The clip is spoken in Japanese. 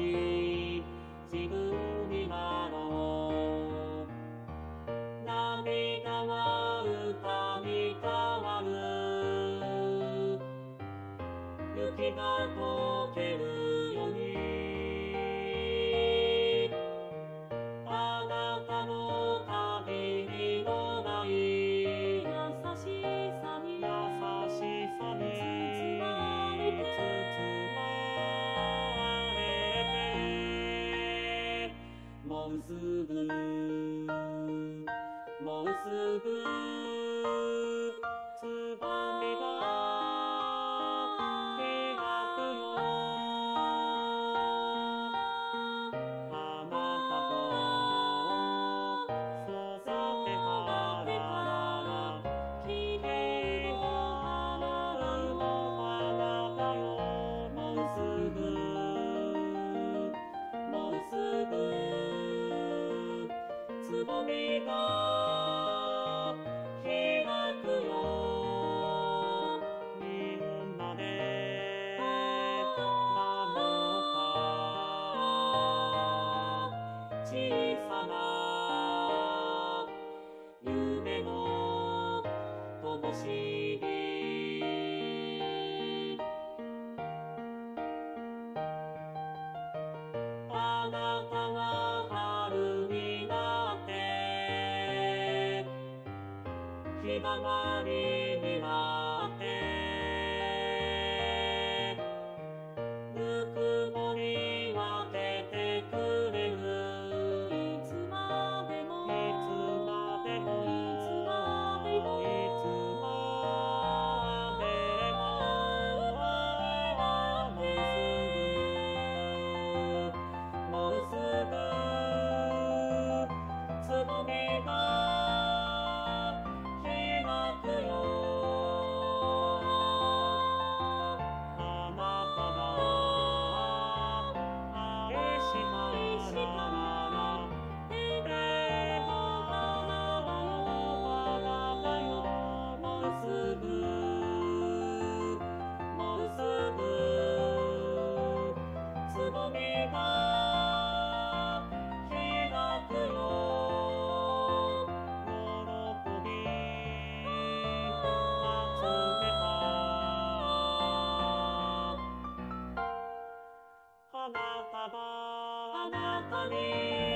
し自分になろう。涙は歌に変わる。雪が溶ける。不是的，不是。みくよ。みんなで守ろうち小さな Viva Maria. welcoming.